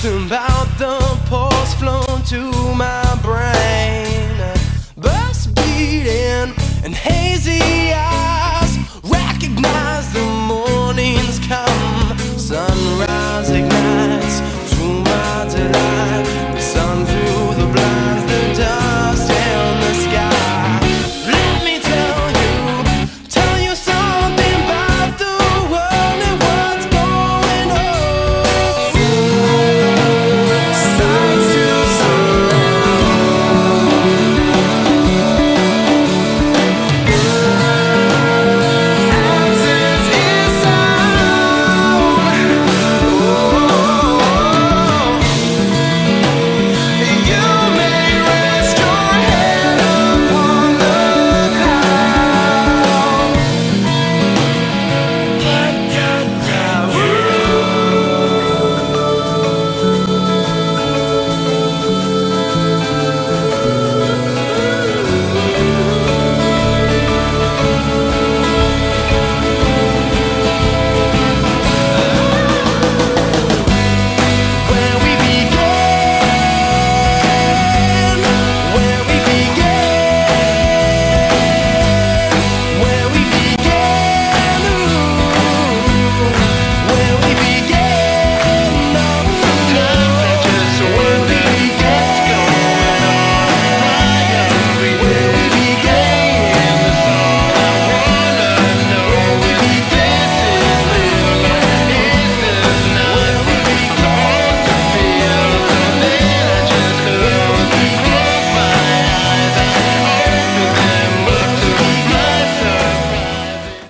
Something about the pulse flowing to my brain. Bus beating and hazy.